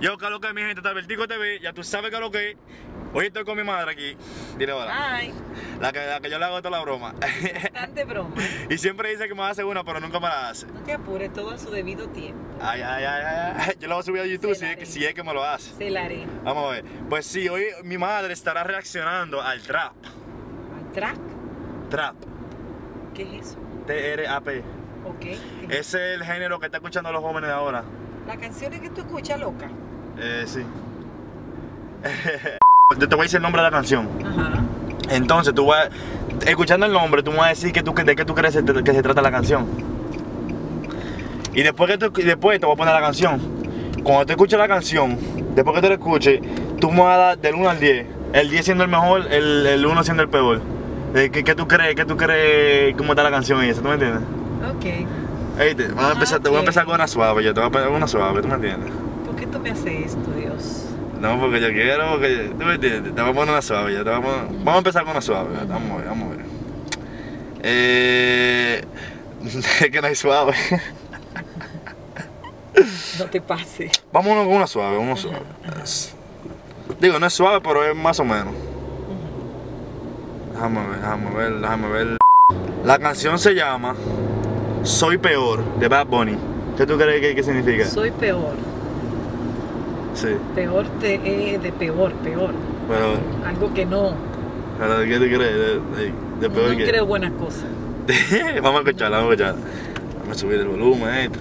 Yo, que lo que mi gente, Vertigo TV, ya tú sabes que lo que es. Hoy estoy con mi madre aquí. Dile hola. Ay, La que, la que yo le hago toda la broma. bastante broma. y siempre dice que me hacer una, pero nunca me la hace. No te apures, todo a su debido tiempo. Ay, ay, ay, ay. Yo la voy a subir a YouTube si es, que, si es que me lo hace. Se la haré. Vamos a ver. Pues sí, hoy mi madre estará reaccionando al trap. ¿Al track? Trap. ¿Qué es eso? T-R-A-P. Ok. ¿Qué- Ese es el género que está escuchando los jóvenes de ahora. La canción es que tú escuchas loca. Eh, sí. Yo te voy a decir el nombre de la canción. Ajá. Entonces, tú vas, escuchando el nombre, tú me vas a decir que tú, de qué tú crees que se trata la canción. Y después, que tú, después te voy a poner la canción. Cuando te escuches la canción, después que te la escuches, tú me vas a dar del 1 al 10. El 10 siendo el mejor, el, el 1 siendo el peor. Eh, ¿Qué, qué tú crees? ¿Qué tú crees? ¿Cómo está la canción y eso? ¿Tú me entiendes? Ok. Te, vamos a empezar, te voy a Ok. empezar con una suave, yo te voy a poner una suave, ¿tú me entiendes? ¿Por qué tú me haces esto, Dios? No, porque yo quiero, porque tú me entiendes, te voy a poner una suave, ya te voy a vamos a empezar con una suave, ya, vamos a ver, vamos a ver. Eh, es que no hay suave. No te pases. Vámonos con una suave, una suave. Es- Digo, no es suave, pero es más o menos. Déjame ver, déjame ver, déjame ver. La canción se llama Soy Peor, de Bad Bunny. ¿Qué tú crees que, que significa? Soy peor. Sí, Peor te es de peor, peor. pero, Algo que no. pero ¿qué tú crees? De, de- de peor no que... creo buenas cosas. vamos a escucharla, vamos a escucharla. Vamos a subir el volumen a esto.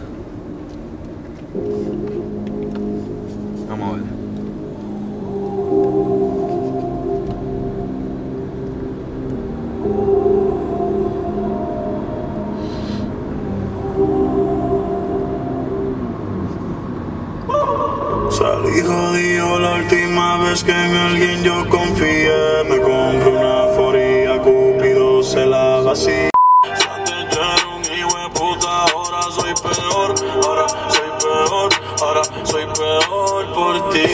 Salí jodido la última vez que en alguien yo confié. Me compré una foría, Cupido se la vacía. ahora soy peor, ahora soy peor, ahora soy peor por ti.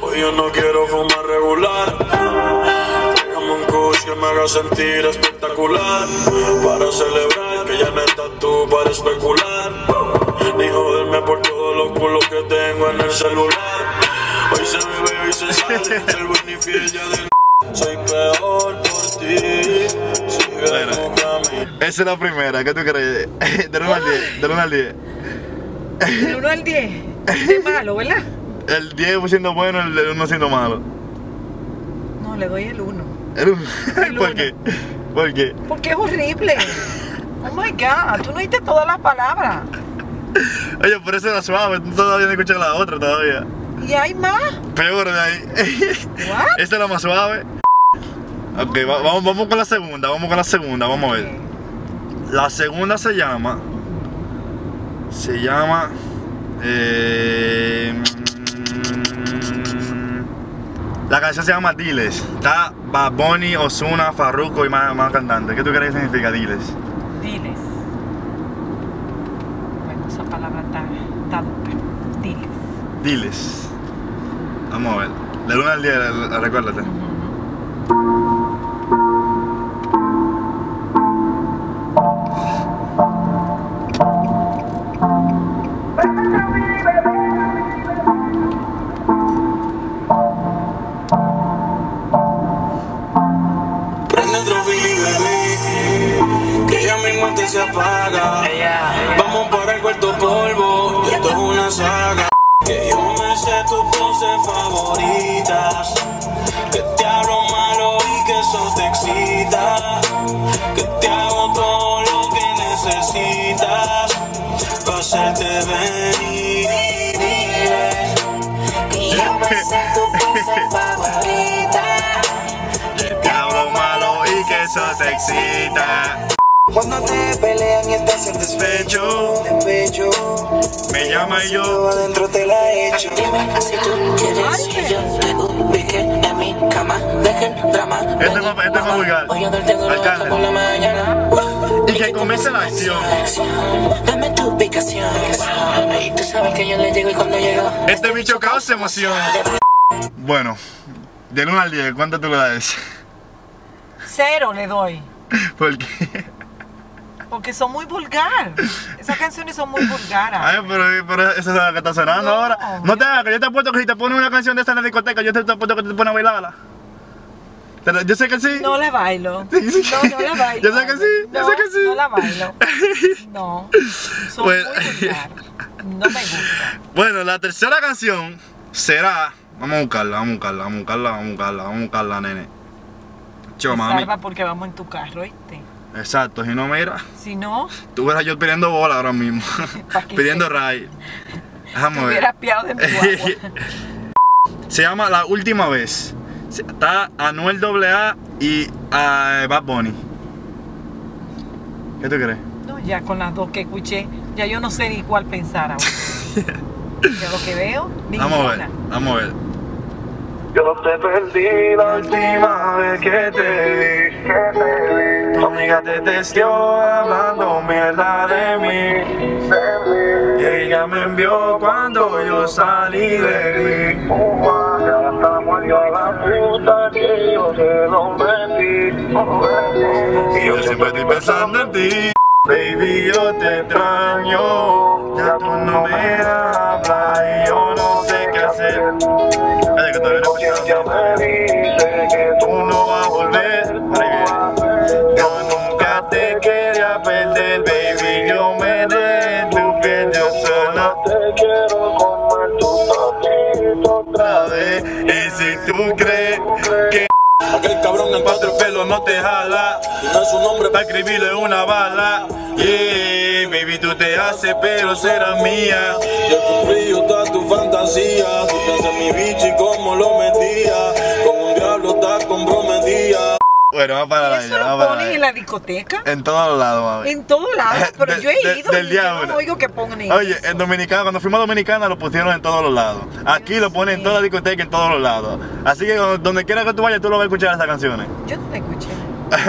Hoy yo no quiero fumar regular. Tráigame un kush que me haga sentir espectacular. Para celebrar que ya no estás tú para especular. Ni joderme por todos los culos que tengo en el celular. Hoy se bebe, se sabe. El buen y fiel ya de Soy peor por ti. Esa es la primera, ¿qué tú crees? Del 1 al 10, del 1 al 10. Del 1 al 10. De malo, ¿verdad? El 10 siendo bueno, el 1 siendo malo. No, le doy el 1. El uno- El ¿Por uno. qué? ¿Por qué? Porque es horrible. Oh my god, tú no oíste todas las palabras. Oye, por eso era suave, todavía no escuchas la otra todavía. Y hay más. Peor de ahí. What? Esta es la más suave. Ok, va- vamos, vamos con la segunda, vamos con la segunda, vamos a ver. La segunda se llama. Se llama. eh, la canción se llama Diles. Está Bad Bunny, Ozuna, Farruko y más, más cantantes. ¿Qué tú crees que significa? Diles. Bueno, esa palabra está, está dura. Diles. Diles. Vamos a ver. De 1 al 10, eh, recuérdate. Que se apaga. Vamos para el cuarto polvo, esto es una saga. Que yo me sé tus poses favoritas. Que te hablo malo y que eso te excita. Que te hago todo lo que necesitas. Para hacerte venir. Que yo me sé tu pose favorita. Te hablo malo y que eso te excita. Cuando te pelean y estás en despecho, despecho, Me llama y yo adentro te la echo. Dime si tú quieres que yo te ubique en mi cama. Dejen drama. Este es más- este es más vulgar. Voy a darte duro por la mañana. Y que comience la acción. Dame tu ubicación. Y tú sabes que yo le llego y cuando llego. Este bicho causa emoción. Bueno, del 1 al 10, ¿cuánto tú le das? Cero le doy. ¿Por qué? Porque son muy vulgar. Esas canciones son muy vulgares. Ay, pero, pero esa es la que está sonando No, ahora. No te hagas, que yo te apuesto que si te pones una canción de esa en la discoteca, yo te, te apuesto que te pones a bailarla. Yo sé que sí. No la bailo. No, no la bailo. Yo sé que sí, yo No, sé que sí. No la bailo. No. Son Bueno. muy vulgar. No me gusta. Bueno, la tercera canción será. Vamos a buscarla, vamos a buscarla, vamos a buscarla, vamos a buscarla, vamos a buscarla, nene. Yo, mami. Salva porque vamos en tu carro, ¿viste? Exacto, si no, mira, Si no, tú verás yo pidiendo bola ahora mismo. Que pidiendo ray. te Déjame ver. piado de mi. Se llama La Última Vez. Está Anuel AA y ah, Bad Bunny. ¿Qué tú crees? No, ya con las dos que escuché, ya yo no sé ni cuál pensar ahora. Ya lo que veo, Vamos a ver, vamos a ver. Yo te perdí la última vez que te vi. Tu amiga te testió hablando mierda de mí. Y ella me envió cuando yo salí de mí. La que yo lo. Y yo siempre estoy pensando en ti. Baby, yo te extraño. Ya tú no me hablas y yo no sé qué hacer. Quiero comer tu tapito otra vez. Y si tú crees que Aquel cabrón en cuatro pelos no te jala. Dime su nombre para escribirle una bala, yeah, baby, tú te haces, pero serás mía. Yo cumplí toda tu fantasía. Tú en mi bicho y cómo lo metía. Bueno, vamos para ¿Y eso allá, lo ponen en allá. la discoteca? En todos lados, mami. En todos lados, pero De- yo he de- ido del y día yo no oigo que pongan Oye, eso. en Dominicana, cuando fuimos a Dominicana lo pusieron en todos los lados. Aquí lo ponen en toda la discoteca, en todos los lados. Así que donde quiera que tú vayas, tú lo vas a escuchar esas canciones. Yo no te escuché.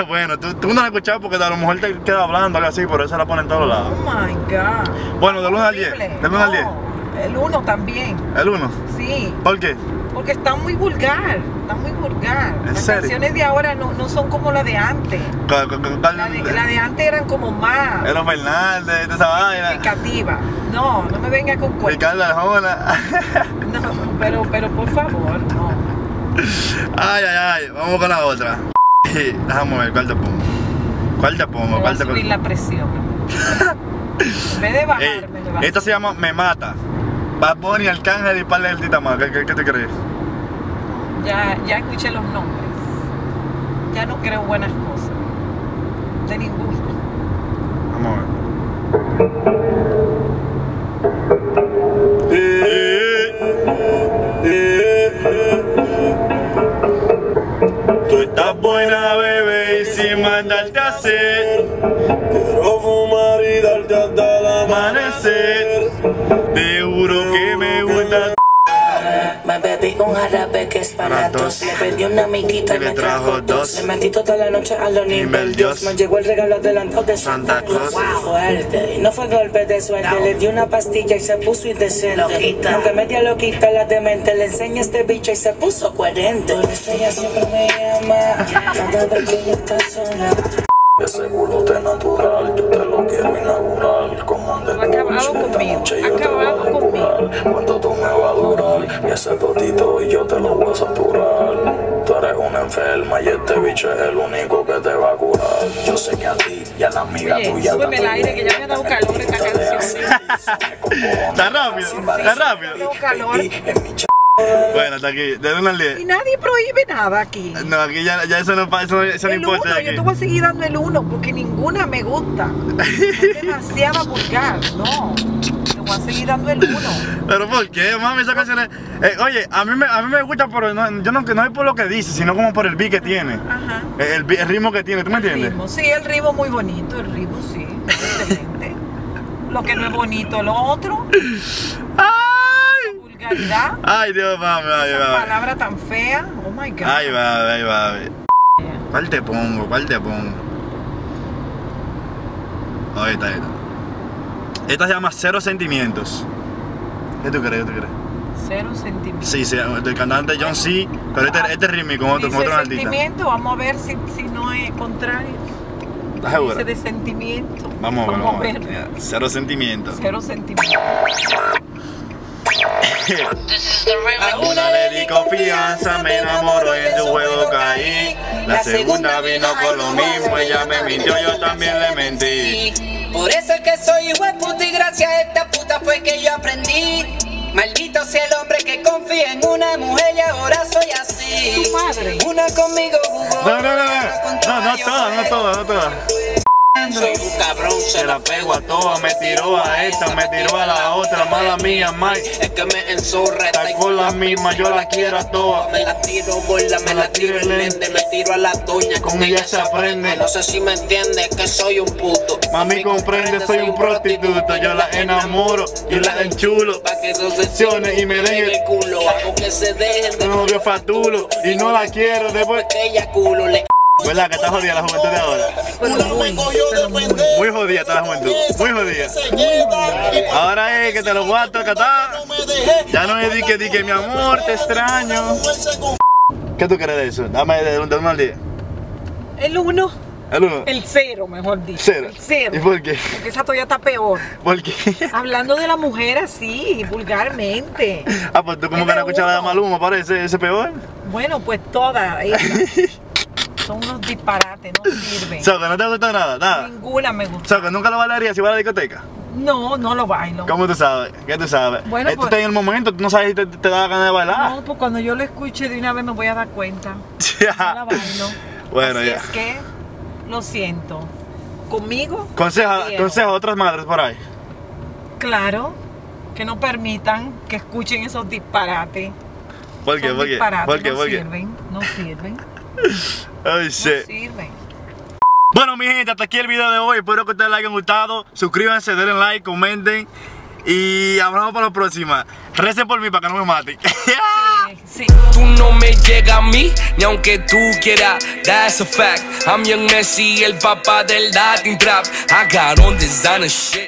bueno, tú, tú no la escuchado porque a lo mejor te queda hablando algo así, por eso la ponen en todos Oh lados. my God. Bueno, del 1 al 10. Horrible. Del 1 al 10. El 1 también. El 1. Sí, ¿Por qué? porque está muy vulgar. Está muy vulgar. ¿En Las serio? canciones de ahora no, no son como las de antes. ¿Cuál- cuál- cuál- La de, la de antes eran como más Elo Fernández, de esa vaina. No, no me venga con cuentos. Ricardo Arjona. No, pero, pero por favor, no. ay, ay, ay. Vamos con la otra. Déjame ver, ¿cuál te pongo? ¿Cuál te pongo? Me va a ¿Cuál te subir la presión. En vez de Ey, me esta se llama Me Mata. Bad Bunny, Arcángel y Parle del Titama. ¿Qué, qué, qué te crees? Ya, ya escuché los nombres. Ya no creo buenas cosas. De ninguno. Vamos a ver. Tú estás buena, bebé, y sin mandarte a hacer Me bebí un jarabe que es para dos. Le pedí una amiguita y me trajo dos. Le metí toda la noche a los nivel Dios. Me llegó el regalo adelantado de Santa Claus. Fuerte. Y no fue golpe de suerte. Le di una pastilla y se puso indecente. Aunque media loquita la demente. Le enseña este bicho y se puso coherente. Por eso ella siempre me llama. Cada vez que ella está sola. Ese culote natural, yo te lo quiero inaugurar. Acabado conmigo, acabado conmigo. Cuánto tú me va a durar. Y ese totito y yo te lo voy a saturar. Tú eres una enferma y este bicho es el único que te va a curar. Yo sé que a ti y a la amiga Oye, tuya. súbeme el aire que ya me ha dado calor esta canción. Está rápido, está rápido. Bueno, hasta aquí, de 1 al Y 10. nadie prohíbe nada aquí. No, aquí ya, ya eso no, pa- eso, no El importa. uno, aquí. yo te voy a seguir dando el uno porque ninguna me gusta. Es demasiado vulgar, no. Te voy a seguir dando el uno. Pero ¿por qué, mami? Esas canciones. Eh, oye, a mí, me, a mí me gusta, pero no, yo no, no es por lo que dice, sino como por el beat que tiene. Ajá. El, ritmo que tiene, ¿tú me El entiendes? ritmo, sí, el ritmo muy bonito, el ritmo sí, excelente. Lo que no es bonito, lo otro, ¡Ay! vulgaridad, Ay, Dios, mami, ay, esa palabra tan fea, oh my god. Ay, va, ay, va. ¿Cuál te pongo? ¿Cuál te pongo? Ahí está, ahí está. Esta se llama Cero Sentimientos. ¿Qué tú crees? ¿Qué tú crees? Cero sentimiento. Sí, sí, del cantante John C. Pero este, este ritmo con otro, con otro artista. sentimiento, vamos a ver si, si no es contrario. ¿Estás segura? Dice de sentimiento. Vamos, vamos. a ver. Cero sentimientos. Cero sentimiento. A una le di confianza, me enamoro y en su juego caí. La segunda vino con lo mismo, ella me mintió, yo también le mentí. Por eso es que soy igual puta y gracias a esta puta fue que yo aprendí. Maldito sea el hombre que confía en una mujer y ahora soy así. Tu madre. Una conmigo jugó. No, no, no, otra con no, no, no todas, no todas, no Soy un cabrón, Se la pego a todas, me tiró a esta, me tiró a la otra, mala mía, Mike. Es que me enzorra. Está con la misma, yo la quiero a todas. Me la tiro bola, me la tiro en lente, me tiro a la doña, Con ella se aprende. No sé si me entiendes que soy un puto. Mami comprende, soy un prostituto, yo la enamoro, yo la enchulo. Pa' que se obsesione y me deje- el culo. Hago que se dejen de No novio fatulo y no la quiero después. ella culo le ¿Verdad que está jodida la juventud de ahora? Muy, jodida está la juventud, muy jodida. Ahora es que te lo voy a tocar. Ya no es di que, di que mi amor, te extraño. ¿Qué tú crees de eso? Dame de un al 10. El uno, El uno. el cero, mejor dicho. Cero. El cero. ¿Y por qué? Porque esa todavía está peor. ¿Por qué? Hablando de la mujer así, vulgarmente. Ah, pues tú como que no de escuchabas de uno. Maluma, parece ese peor. Bueno, pues todas esas son unos disparates, no sirven. Que no te gusta nada, nada. Ninguna me gusta. que nunca lo bailarías si vas a la discoteca. No, no lo bailo. ¿Cómo tú sabes? ¿Qué tú sabes? Bueno, tú pues- estás en el momento, tú no sabes si te, te da ganas de bailar. No, pues cuando yo lo escuche de una vez me voy a dar cuenta. No la bailo. bueno, Así ya. es que, lo siento. Conmigo, Conseja, a otras madres por ahí. claro, que no permitan que escuchen esos disparates. ¿Por qué? Son ¿Por qué? disparates, ¿Por qué? no ¿Por qué? sirven, no sirven, Ay, no shit. sirven. Bueno, mi gente, hasta aquí el video de hoy. Espero que ustedes les hayan gustado. Suscríbanse, denle like, comenten. Y hablamos para la próxima. Recen por mí para que no me maten. Sí. Tú no me llegas a mí, ni aunque tú quieras, that's a fact. I'm Young Messi, el papá del Latin Trap. I got on designer shit.